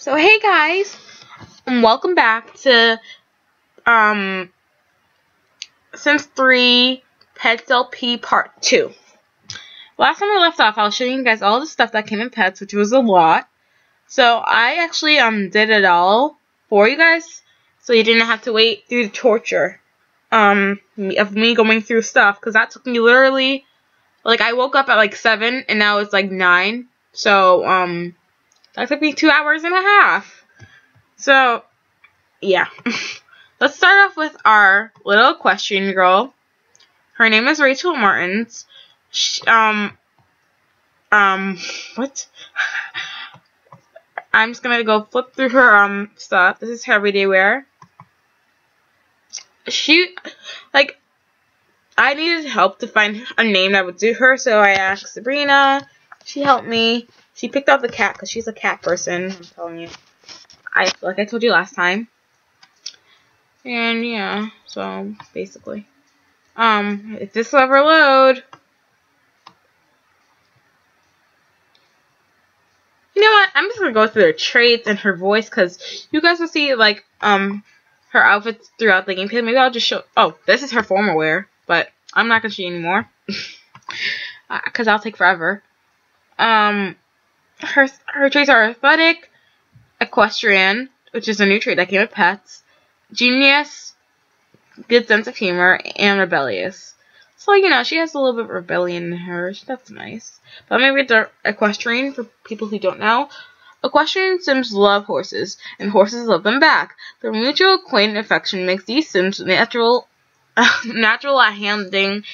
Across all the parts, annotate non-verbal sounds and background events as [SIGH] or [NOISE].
So hey guys, and welcome back to um Sims 3 Pets LP Part 2. Last time I left off, I was showing you guys all the stuff that came in Pets, which was a lot. So I actually um did it all for you guys, so you didn't have to wait through the torture um of me going through stuff, because that took me literally like I woke up at like seven, and now it's like nine. So um that took me two hours and a half. So, yeah. [LAUGHS] Let's start off with our little equestrian girl. Her name is Rachel Martins. She, um, um, what? [LAUGHS] I'm just gonna go flip through her, um, stuff. This is her everyday wear. She, like, I needed help to find a name that would do her, so I asked Sabrina. She helped me. She picked out the cat because she's a cat person. I'm telling you. I like I told you last time. And yeah, so basically, um, if this will ever load, you know what? I'm just gonna go through her traits and her voice because you guys will see like um her outfits throughout the gameplay. Maybe I'll just show. Oh, this is her former wear, but I'm not gonna show you anymore because [LAUGHS] uh, I'll take forever. Um, her her traits are athletic, equestrian, which is a new trait that came with pets, genius, good sense of humor, and rebellious. So you know she has a little bit of rebellion in her. That's nice. But maybe the equestrian for people who don't know. Equestrian Sims love horses, and horses love them back. Their mutual acquaintance affection makes these Sims natural, [LAUGHS] natural at handling,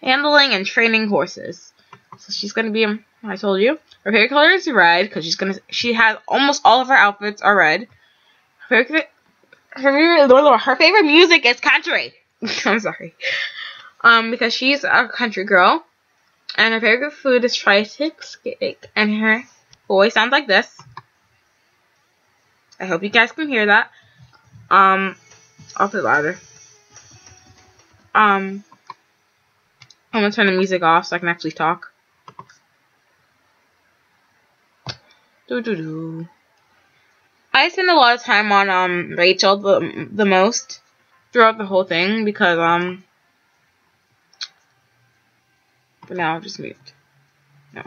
handling and training horses. So she's gonna be, I told you, her favorite color is red because she's gonna. She has almost all of her outfits are red. Her favorite, her, her favorite music is country. [LAUGHS] I'm sorry. Um, because she's a country girl, and her favorite food is tri-sticks cake, and her voice sounds like this. I hope you guys can hear that. Um, I'll play louder. Um, I'm gonna turn the music off so I can actually talk. Do do do. I spend a lot of time on um Rachel the the most throughout the whole thing because um. But now I'll just mute. No,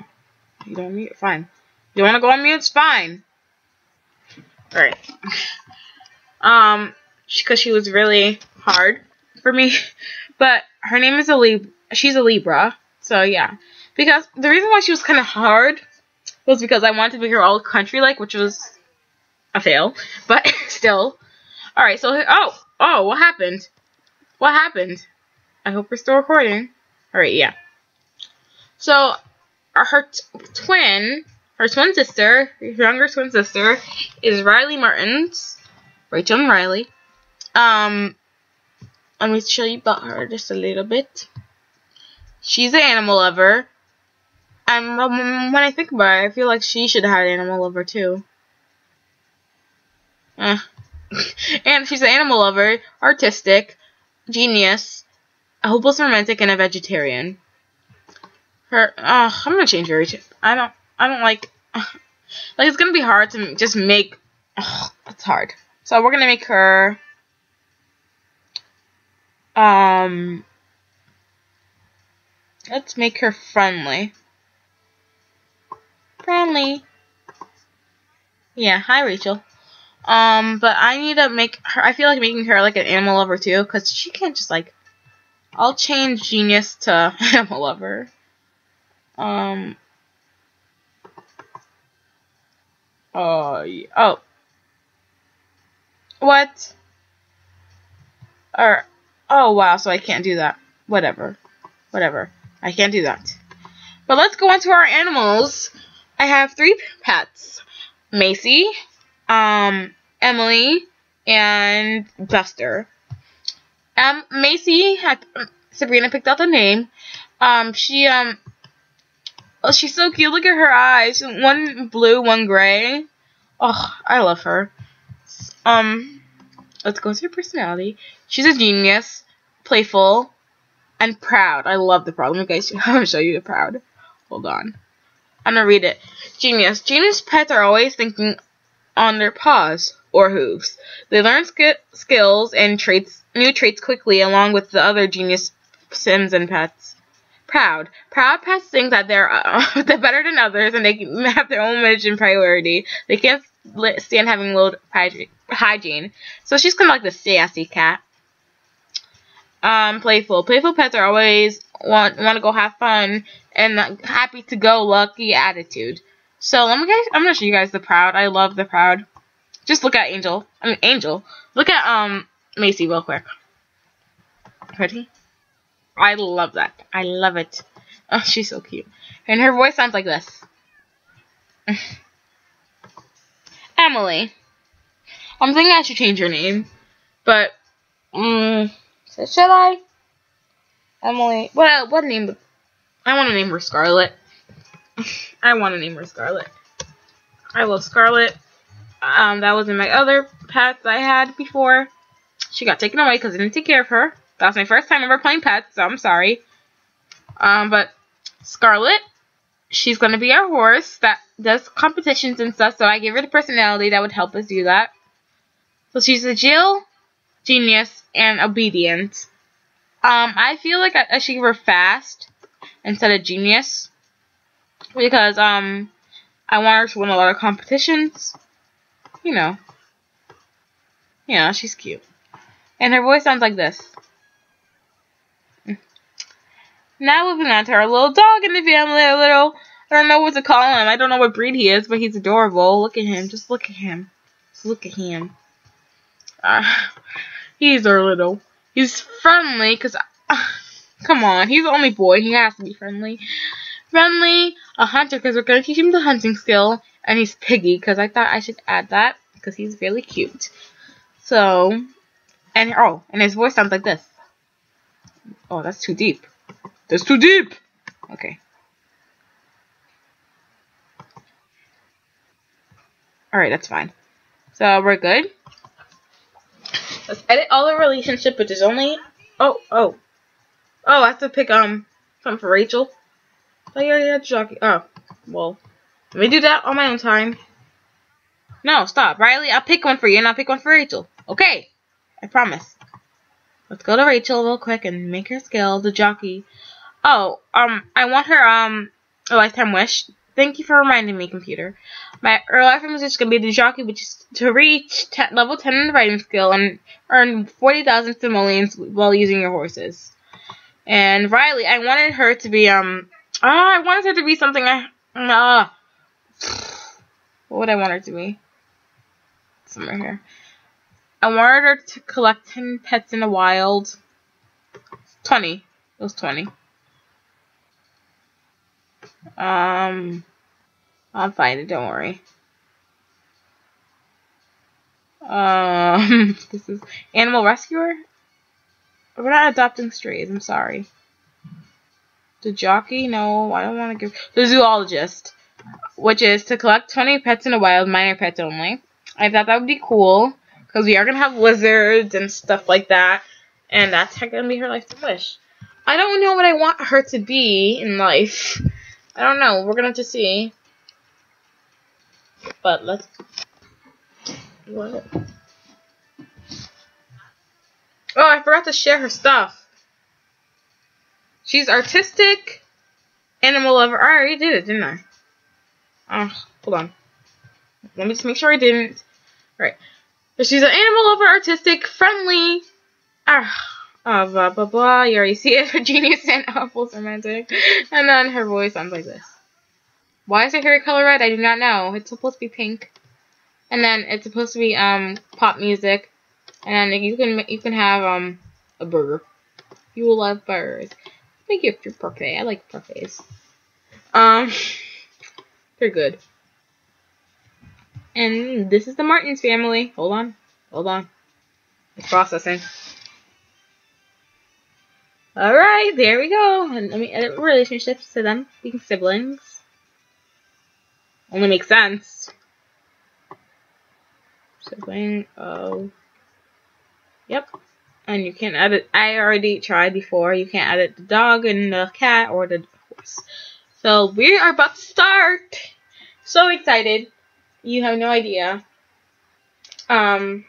you don't mute. Fine. You want to go on mute? It's fine. All right. [LAUGHS] Um, because she, she was really hard for me, [LAUGHS] but her name is a Libra. She's a Libra, so yeah. Because the reason why she was kind of hard was because I wanted to her all country like, which was a fail, but [LAUGHS] still. Alright, so, oh, oh, what happened? What happened? I hope we're still recording. Alright, yeah. So, her twin, her twin sister, her younger twin sister, is Riley Martins. Rachel and Riley. Um, let me show you about her just a little bit. She's an animal lover. Um, when I think about it, I feel like she should have had an animal lover too. Eh. [LAUGHS] and she's an animal lover, artistic, genius, a hopeless romantic, and a vegetarian. Her, oh, I'm gonna change her. I don't, I don't like, [SIGHS] like it's gonna be hard to just make. It's hard. So we're gonna make her. Um. Let's make her friendly friendly. Yeah, hi Rachel. Um, but I need to make her, I feel like making her like an animal lover too, because she can't just like, I'll change genius to [LAUGHS] animal lover. Um, oh, yeah. oh. What? Or, oh wow, so I can't do that. Whatever. Whatever. I can't do that. But let's go on to our animals. I have three pets. Macy, um, Emily, and Buster. Um, Macy had Sabrina picked out the name. Um, she um, oh, she's so cute. Look at her eyes. One blue, one gray. Oh, I love her. Um, let's go to her personality. She's a genius, playful, and proud. I love the proud. Let [LAUGHS] I'm gonna show you the proud. Hold on. I'm gonna read it. Genius. Genius pets are always thinking on their paws or hooves. They learn sk- skills and traits, new traits quickly, along with the other genius sims and pets. Proud. Proud pets think that they're uh, [LAUGHS] they're better than others, and they have their own image and priority. They can't stand having low hygiene, so she's kind of like the sassy cat. Um, playful. Playful pets are always want want to go have fun and happy to go lucky attitude. So let me guys. I'm gonna show you guys the proud. I love the proud. Just look at Angel. I mean Angel. Look at um Macy real quick. Ready? I love that. I love it. Oh, [LAUGHS] she's so cute. And her voice sounds like this. [LAUGHS] Emily. I'm thinking I should change her name. But, um, should I? Emily. What, what name? I want to name her Scarlet. [LAUGHS] I want to name her Scarlet. I love Scarlet. Um, that was in my other pets I had before. She got taken away because I didn't take care of her. That was my first time ever playing pets, so I'm sorry. Um, but Scarlet, she's gonna be our horse that does competitions and stuff, so I gave her the personality that would help us do that. So she's a Jill genius, and obedience. Um, I feel like I, I should give her fast instead of genius because um, I want her to win a lot of competitions. You know. Yeah, she's cute. And her voice sounds like this. Now moving on to our little dog in the family, our little, I don't know what to call him. I don't know what breed he is, but he's adorable. Look at him. Just look at him. Just look at him. Uh, he's our little. He's friendly, because, uh, [SIGHS] come on, he's the only boy. He has to be friendly. Friendly, a hunter, because we're going to teach him the hunting skill, and he's piggy, because I thought I should add that, because he's really cute. So, and, oh, and his voice sounds like this. Oh, that's too deep. That's too deep. Okay. Alright, that's fine. So we're good. Let's edit all the relationship, which is only oh oh oh I have to pick um something for Rachel. Oh yeah yeah jockey. Oh well, let me do that on my own time. No, stop, Riley. I'll pick one for you, and I'll pick one for Rachel. Okay, I promise. Let's go to Rachel real quick and make her skill the jockey. Oh, um, I want her, um, a lifetime wish. Thank you for reminding me, computer. My lifetime wish is going to be the jockey, which is to reach level 10 in the riding skill and earn 40,000 simoleons while using your horses. And Riley, I wanted her to be, um, oh, I wanted her to be something I, uh, what would I want her to be? Somewhere here. I wanted her to collect 10 pets in the wild. 20. It was 20. Um, I'll find it. Don't worry. Um, [LAUGHS] this is animal rescuer. We're not adopting strays. I'm sorry. The jockey? No, I don't want to give. The zoologist, which is to collect 20 pets in the wild, minor pets only. I thought that would be cool because we are gonna have lizards and stuff like that, and that's gonna be her life's wish. I don't know what I want her to be in life. I don't know. We're gonna have to see. But let's. What? Oh, I forgot to share her stuff. She's artistic, animal lover. I already did it, didn't I? Oh, hold on. Let me just make sure I didn't. All right. she's an animal lover, artistic, friendly. Ah. Oh, blah, blah, blah. You already see it. [LAUGHS] Her genius and awful romantic. And then her voice sounds like this. Why is her hair color red? I do not know. It's supposed to be pink. And then it's supposed to be um pop music. And then you can you can have um a burger. You will love burgers. Thank you for parfait. I like parfaits. Um, [LAUGHS] they're good. And this is the Martins family. Hold on. Hold on. It's processing. Alright, there we go. And let me edit relationships to them being siblings. Only makes sense. Sibling of. Yep. And you can't edit. I already tried before. You can't edit the dog and the cat or the horse. So we are about to start. So excited. You have no idea. Um,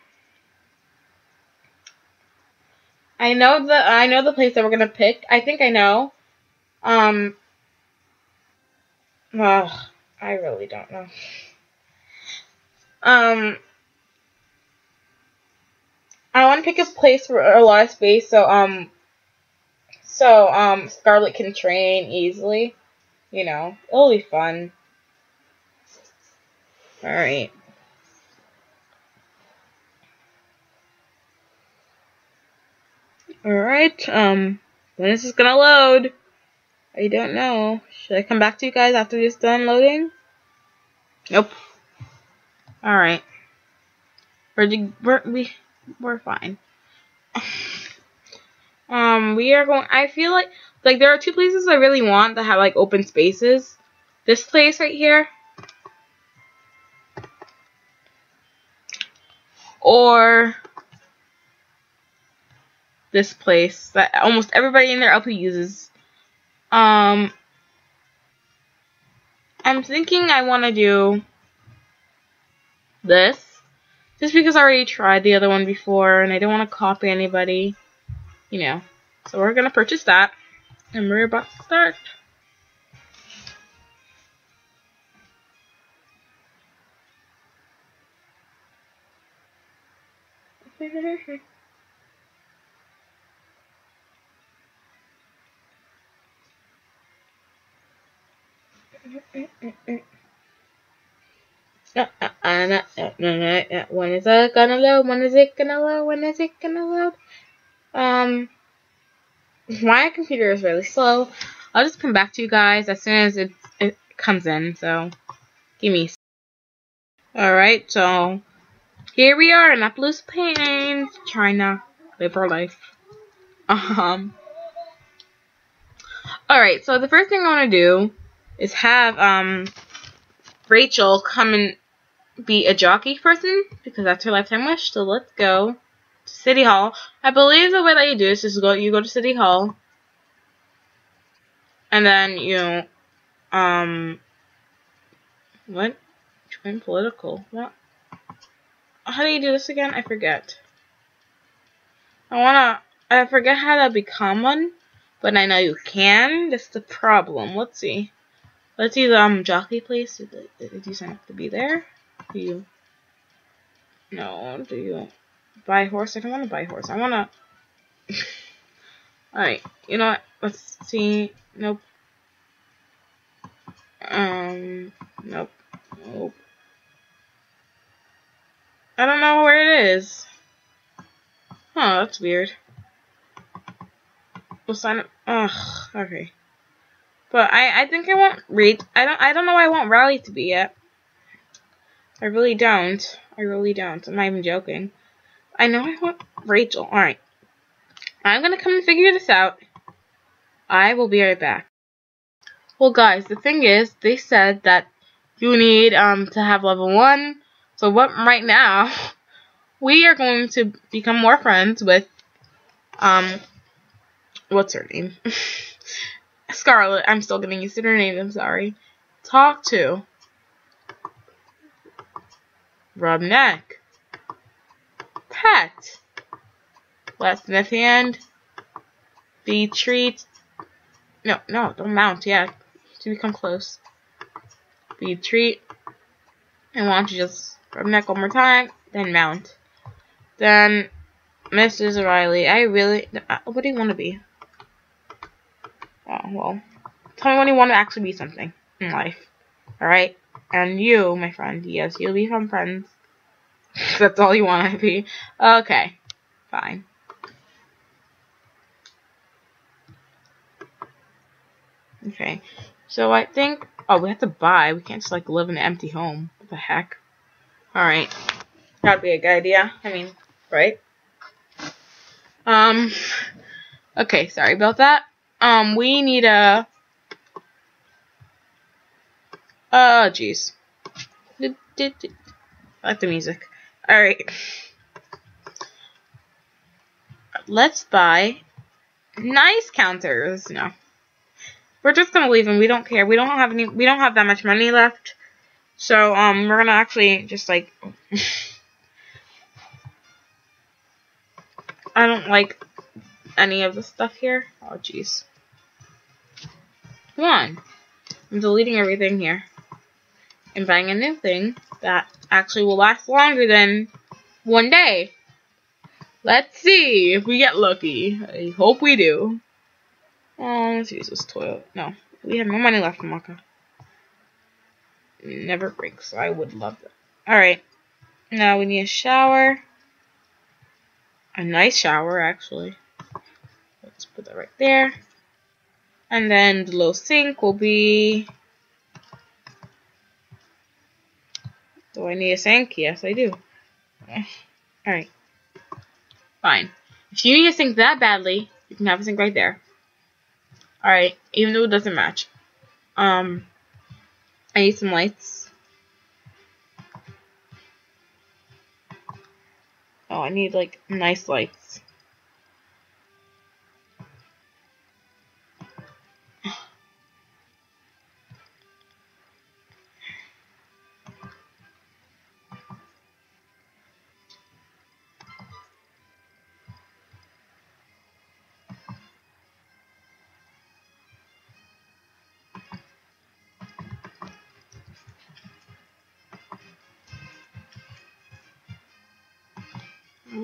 I know the I know the place that we're gonna pick. I think I know. Um, ugh, I really don't know. Um, I want to pick a place for a lot of space, so um, so um, Scarlet can train easily. You know, it'll be fun. All right. Alright, um, when is this gonna load? I don't know. Should I come back to you guys after this done loading? Nope. Alright. We're, we're, we, we're fine. [LAUGHS] um, we are going, I feel like, like, there are two places I really want that have, like, open spaces. This place right here. Or this place that almost everybody in their LP uses. Um, I'm thinking I want to do this. Just because I already tried the other one before and I don't want to copy anybody. You know. So we're going to purchase that. And we're about to start. [LAUGHS] When is it gonna load? When is it gonna load? When is it gonna load? Um, my computer is really slow. I'll just come back to you guys as soon as it, it comes in. So, give me. Alright, so here we are in Appaloosa Plains, China, live our life. [LAUGHS] Um. Alright, so the first thing I want to do is have um Rachel come and be a jockey person because that's her lifetime wish. So let's go to City Hall. I believe the way that you do this is go you go to City Hall and then you um what join political what how do you do this again? I forget. I wanna I forget how to become one, but I know you can. That's the problem. Let's see. Let's see the um, jockey place. Did you sign up to be there? Do you? No. Do you buy a horse? I don't want to buy a horse. I want to. [LAUGHS] Alright. You know what? Let's see. Nope. Um. Nope. Nope. I don't know where it is. Huh, that's weird. We'll sign up. Ugh, okay. But I, I think I want read. I don't I don't know why I want Rally to be yet. I really don't. I really don't. I'm not even joking. I know I want Rachel. Alright. I'm gonna come and figure this out. I will be right back. Well guys, the thing is, they said that you need um to have level one. So what right now [LAUGHS] we are going to become more friends with um what's her name? [LAUGHS] Scarlet. I'm still getting used to her name. I'm sorry. Talk to. Rub neck. Pet. Let Smith hand. Be treat. No, no, don't mount yet. To become close. Be treat. And want to just rub neck one more time, then mount. Then Mrs. Riley. I really. Uh, what do you want to be? Oh, well. Tell me when you want to actually be something in life. Alright? And you, my friend, yes, you'll become friends. That's all you want to be. Okay. Fine. Okay. So I think... Oh, we have to buy. We can't just, like, live in an empty home. What the heck? Alright. That'd be a good idea. I mean, right? Um... Okay, sorry about that. Um, we need a. Oh, jeez. Like the music. Alright. Let's buy nice counters. No. We're just gonna leave them. We don't care. We don't have any. We don't have that much money left. So um, we're gonna actually just like [LAUGHS] I don't like any of the stuff here. Oh, jeez. Come on. I'm deleting everything here. And buying a new thing that actually will last longer than one day. Let's see if we get lucky. I hope we do. Oh, let's use this toilet. No, we have no money left, Maka. Never breaks. I would love that. Alright. Now we need a shower. A nice shower, actually. Let's put that right there. And then the little sink will be... Do I need a sink? Yes, I do. Alright. Fine. If you need a sink that badly, you can have a sink right there. Alright, even though it doesn't match. Um, I need some lights. Oh, I need, like, nice lights.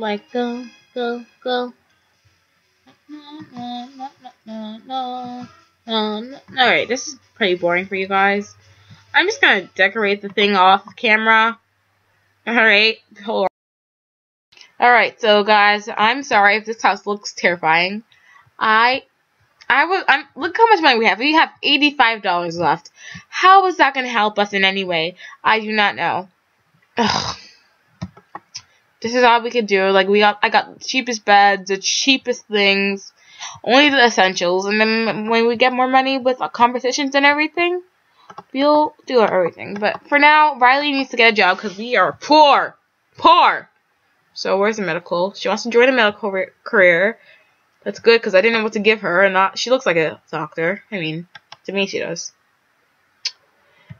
Like go, go, go. Alright, this is pretty boring for you guys. I'm just gonna decorate the thing off camera. Alright, hold on. Alright, so guys, I'm sorry if this house looks terrifying. I I was I'm look how much money we have. We have $85 left. How is that gonna help us in any way? I do not know. Ugh this is all we could do. Like we got, I got the cheapest beds, the cheapest things, only the essentials, and then when we get more money with competitions and everything, we'll do everything. But for now, Riley needs to get a job because we are poor, poor. So where's the medical? She wants to join a medical career. That's good because I didn't know what to give her, and not she looks like a doctor. I mean, to me she does.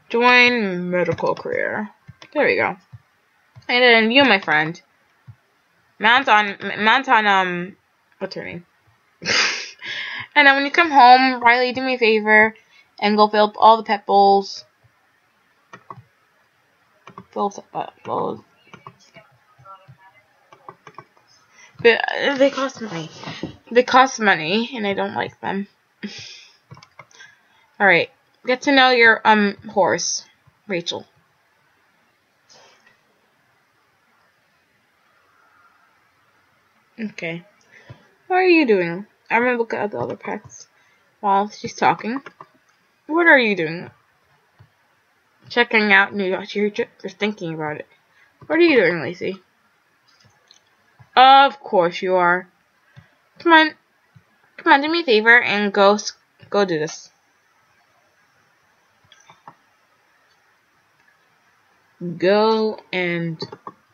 Join medical career. There we go. And then you, my friend. Mount on, Mount on, um, what's her name? [LAUGHS] and then when you come home, Riley, do me a favor and go fill up all the pet bowls. Fill up pet bowls. But uh, they cost money. They cost money, and I don't like them. [LAUGHS] Alright. Get to know your, um, horse, Rachel. Okay. What are you doing? I'm gonna look at the other pets while she's talking. What are you doing? Checking out New York. You're just thinking about it. What are you doing, Lacey? Of course you are. Come on. Come on, do me a favor and go go do this. Go and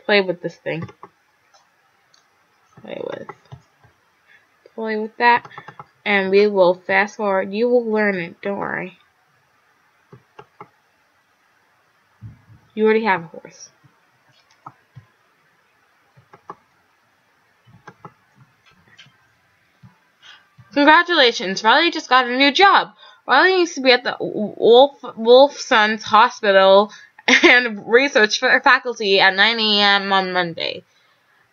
play with this thing play with. Play with that. And we will fast forward. You will learn it. Don't worry. You already have a horse. Congratulations, Riley just got a new job. Riley used to be at the Wolf Wolfson's Hospital and research faculty at 9 a.m. on Monday.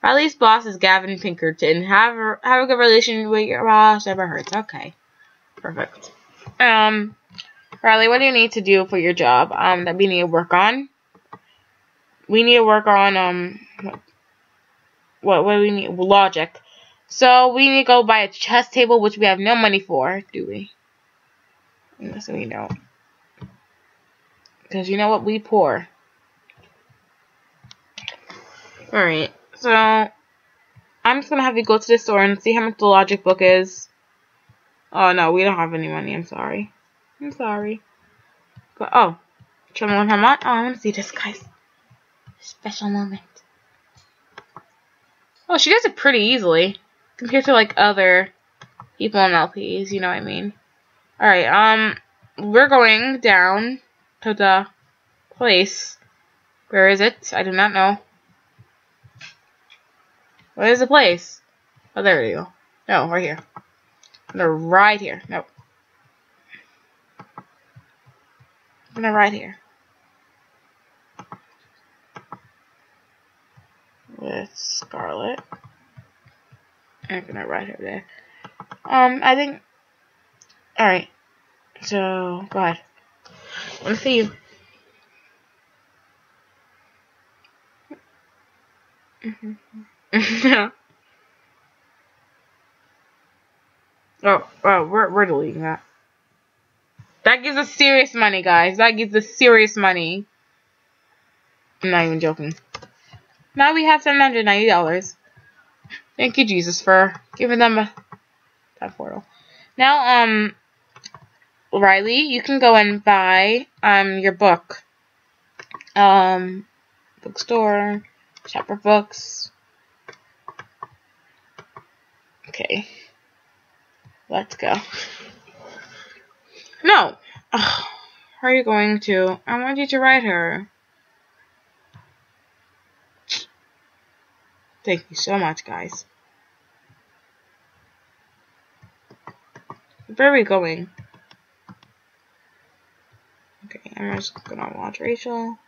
Riley's boss is Gavin Pinkerton. Have a, have a good relationship with your boss. Never hurts. Okay. Perfect. Um, Riley, what do you need to do for your job? Um, that we need to work on. We need to work on um, what what do we need? Logic. So we need to go buy a chess table, which we have no money for, do we? Yes, we don't. Because you know what? We poor. Alright. So, I'm just going to have you go to the store and see how much the logic book is. Oh, no, we don't have any money. I'm sorry. I'm sorry. But, oh. Show me what I'm. Oh, I want to see this, guys. Special moment. Oh, she does it pretty easily. Compared to, like, other people in LPs. You know what I mean? Alright, um, we're going down to the place. Where is it? I do not know. What is the place? Oh, there you go. No, right here. No, right here. No. No, right here. With Scarlet. I'm gonna right over there. Um, I think. Alright. So, go ahead. I wanna see you. yeah. [LAUGHS] Oh, oh, we're, we're deleting that. That gives us serious money, guys. That gives us serious money. I'm not even joking. Now we have $790. Thank you, Jesus, for giving them a that portal. Now, um, Riley, you can go and buy um your book. Um, bookstore, chapter books. Okay. Let's go. No. Ugh. Are you going to? I want you to write her. Thank you so much, guys. Where are we going? Okay, I'm just gonna watch Rachel.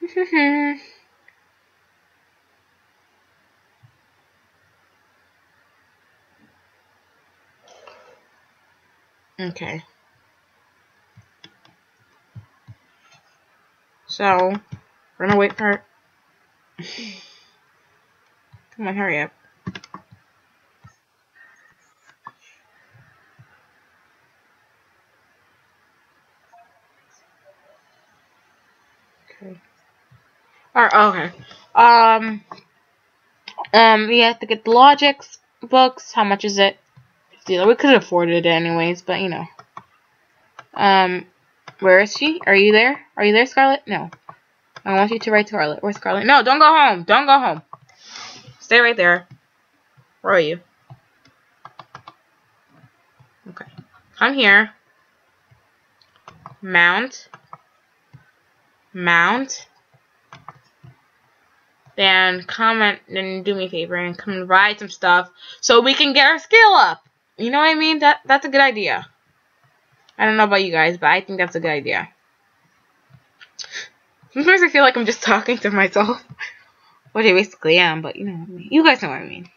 [LAUGHS] okay. So, we're gonna wait for [SIGHS] Come on, hurry up. Okay. Alright, okay. Um, um, we have to get the logics books. How much is it? We could afford it anyways, but you know. Um, where is she? Are you there? Are you there, Scarlet? No. I want you to write Scarlet. Where's Scarlet? No, don't go home. Don't go home. Stay right there. Where are you? Okay. Come here. Mount. Mount. Then comment and do me a favor and come and write some stuff so we can get our skill up. You know what I mean? That that's a good idea. I don't know about you guys, but I think that's a good idea. Sometimes I feel like I'm just [LAUGHS] talking to myself. Which I basically am, but you know what I mean. You guys know what I mean.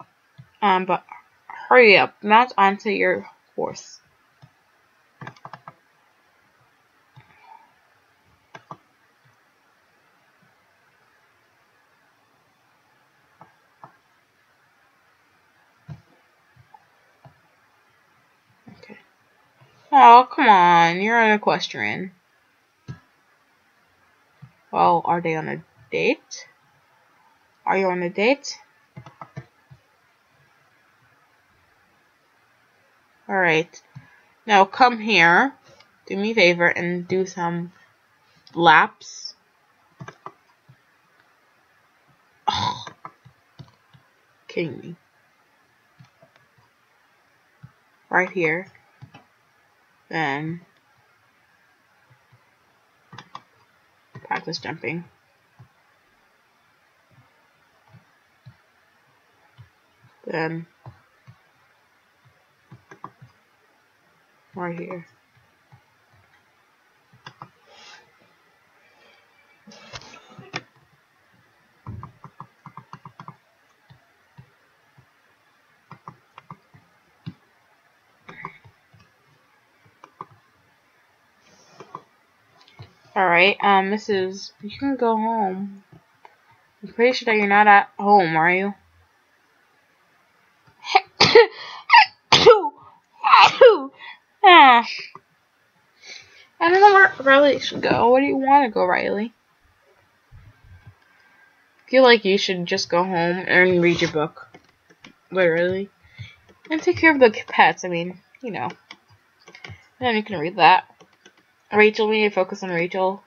Um, but hurry up. Mount onto your horse. Oh, come on. You're an equestrian. Well, are they on a date? Are you on a date? Alright. Now come here. Do me a favor and do some laps. Oh. Kidding me. Right here then practice jumping. Then right here. Alright, um, Mrs. You can go home. I'm pretty sure that you're not at home, are you? I don't know where Riley should go. Where do you want to go, Riley? I feel like you should just go home and read your book. Literally. And take care of the pets, I mean, you know. And then you can read that. Rachel, we need to focus on Rachel.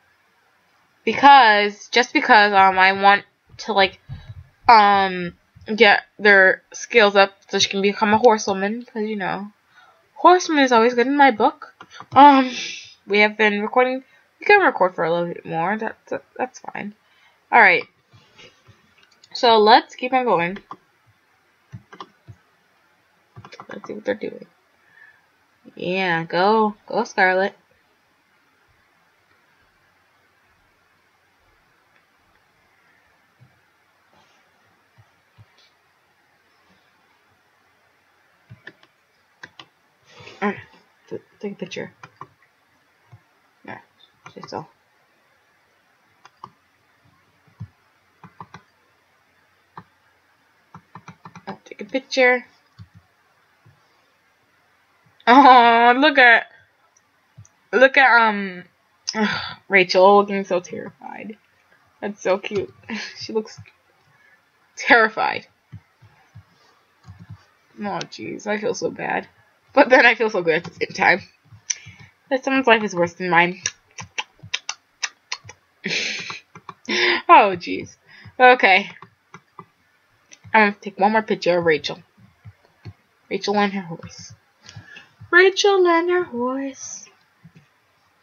Because, just because, um, I want to, like, um, get their skills up so she can become a horsewoman. Because, you know, horsewoman is always good in my book. Um, we have been recording, we can record for a little bit more, that's, that's fine. Alright. So let's keep on going. Let's see what they're doing. Yeah, go. Go, Scarlet. Alright, take a picture. Yeah, just so. Take a picture. [LAUGHS] Oh, look at, look at, um, ugh, [SIGHS] Rachel looking so terrified. That's so cute. [LAUGHS] she looks terrified. Oh, jeez, I feel so bad. But then I feel so good at the same time. That someone's life is worse than mine. [LAUGHS] oh, jeez. Okay. I'm gonna take one more picture of Rachel. Rachel and her horse. Rachel and her horse.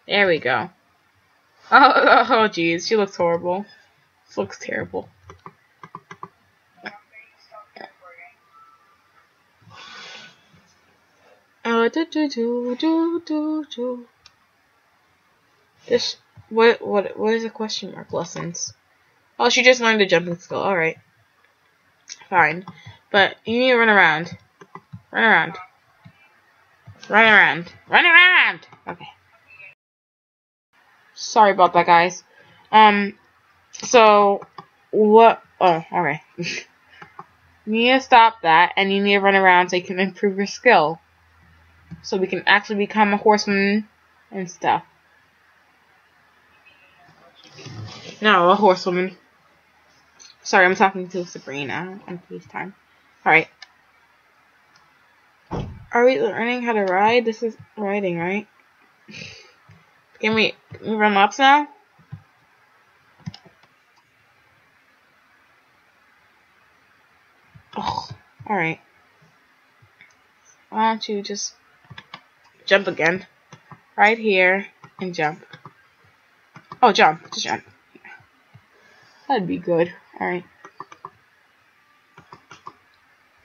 There we go. Oh, oh, [LAUGHS] oh jeez. She looks horrible. This looks terrible. Do do do do do do. This what what what is a question mark lessons? Oh, she just learned a jumping skill. All right, fine, but you need to run around, run around, run around, run around. Okay. Sorry about that, guys. Um, so what? Oh, all right. [LAUGHS] you need to stop that, and you need to run around so you can improve your skill so we can actually become a horseman and stuff. No, a horsewoman. Sorry, I'm talking to Sabrina on FaceTime. Alright. Are we learning how to ride? This is riding, right? [LAUGHS] Can we, can we run laps now? Oh, alright. Why don't you just jump again. Right here, and jump. Oh, jump. Just jump. That'd be good. Alright.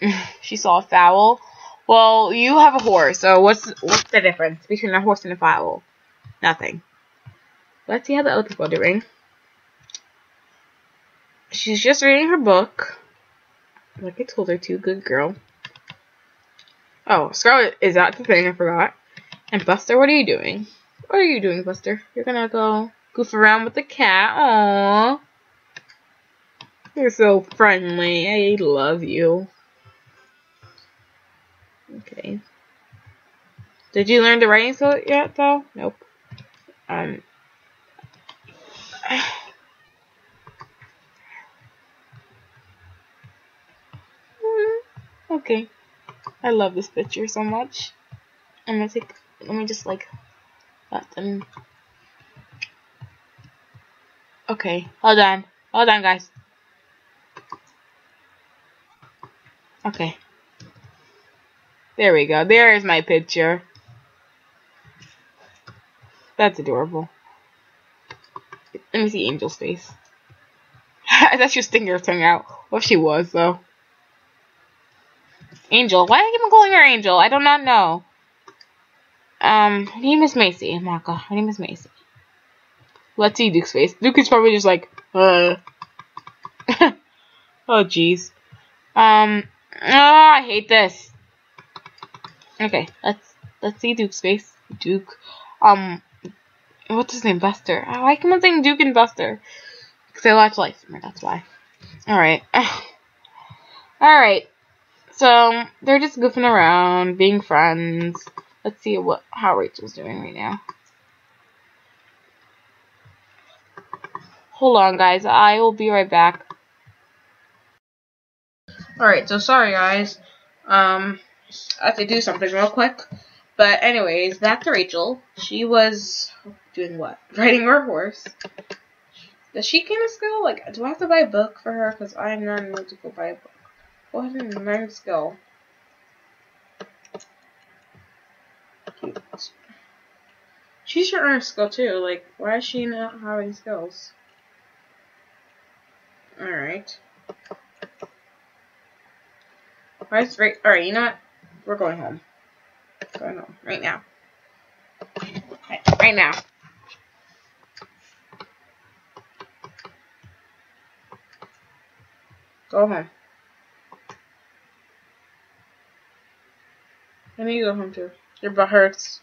[LAUGHS] she saw a fowl. Well, you have a horse, so what's what's the difference between a horse and a fowl? Nothing. Let's see how the other people are doing. She's just reading her book. Like I told her to. Good girl. Oh, Scarlet is that the thing I forgot. And Buster, what are you doing? What are you doing, Buster? You're gonna go goof around with the cat. Aww. You're so friendly. I love you. Okay. Did you learn the writing skill yet, though? Nope. Um. [SIGHS] okay. I love this picture so much. I'm gonna take let me just like let them okay hold on. Hold on guys. Okay. There we go. There is my picture. That's adorable. Let me see Angel's face. [LAUGHS] That's your stinger tongue out. What she was though? Angel. Why do I keep calling her Angel? I do not know um, her name is Macy. Marco. my her name is Macy. Let's see Duke's face. Duke is probably just like, uh. [LAUGHS] oh, jeez. Um, oh, I hate this. Okay, let's, let's see Duke's face. Duke. Um, what's his name? Buster. Oh, why come on saying Duke and Buster? Because I watch Lightsaber, that's why. Alright. [LAUGHS] Alright. So, they're just goofing around, being friends. Let's see what how Rachel's doing right now. Hold on, guys. I will be right back. Alright, so sorry, guys. Um, I have to do something real quick. But anyways, back to Rachel. She was doing what? [LAUGHS] Riding her horse. Does she gain a skill? Like, do I have to buy a book for her? Because I'm not able to go buy a book. Go ahead and learn skill. She should earn a skill too. Like, why is she not having skills? Alright. Where's right? Alright, you know what? We're going home. Going home. Right now. Right, right now. Go home. Let me go home too. Your butt hurts.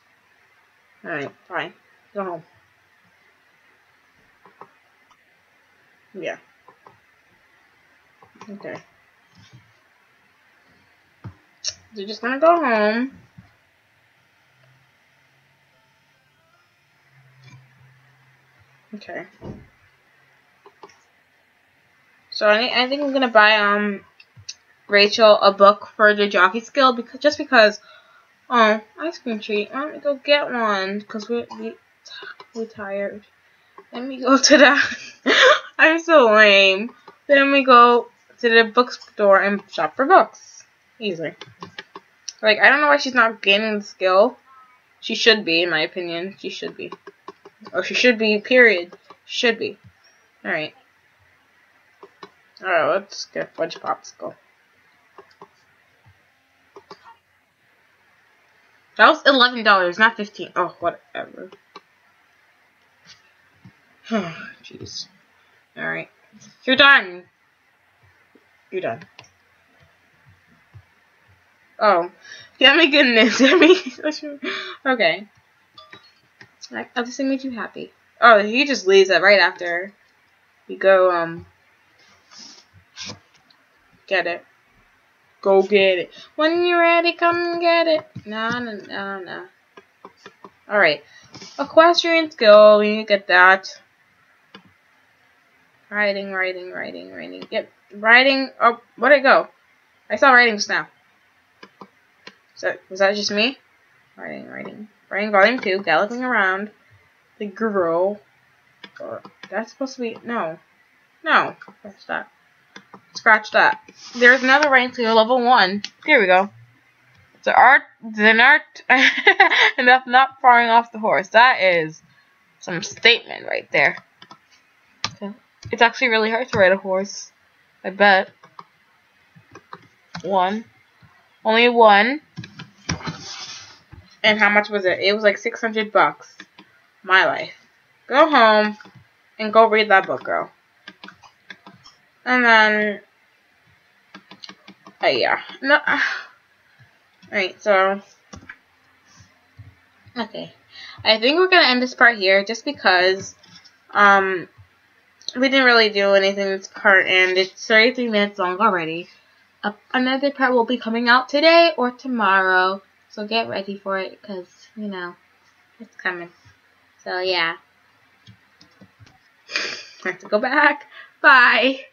Alright, fine. Go home. Yeah. Okay. You're just gonna go home. Okay. So I, I think I'm gonna buy um Rachel a book for the jockey skill because just because oh ice cream treat. Let me go get one because we we we tired. Let me go [LAUGHS] to the. I'm so lame. Then we go to the bookstore and shop for books. Easy. Like I don't know why she's not gaining the skill. She should be, in my opinion. She should be. Or she should be. Period. Should be. All right. Alright, let's get Fudge Popsicle. That was eleven dollars, not fifteen. Oh, whatever. [SIGHS] Jeez. Alright. You're done. You're done. Oh. Yeah, my goodness. [LAUGHS] okay. I obviously made you happy. Oh, he just leaves it right after you go, um, Get it. Go get it. When you're ready, come get it. No, no, no, no. Alright. Equestrian skill, we need to get that. Riding, riding, riding, riding. Yep. Riding. Oh, where'd it go? I saw riding just now. So, was that just me? Riding, riding. Riding volume 2, galloping around. The girl. Or, that's supposed to be. No. No. That's that. Scratch that. There's another rank to level 1. Here we go. The art, the art, [LAUGHS] enough not falling off the horse. That is some statement right there. It's actually really hard to ride a horse. I bet. One. Only one. And how much was it? It was like 600 bucks. My life. Go home and go read that book, girl. And then, oh yeah, no, uh, so, okay, I think we're gonna end this part here, just because, um, we didn't really do anything this part, and it's 33 minutes long already. Uh, another part will be coming out today or tomorrow, so get ready for it, because, you know, it's coming. So, yeah. I have to go back. Bye.